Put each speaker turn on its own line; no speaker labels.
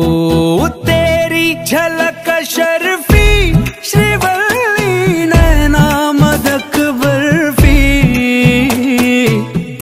ओ तेरी झलक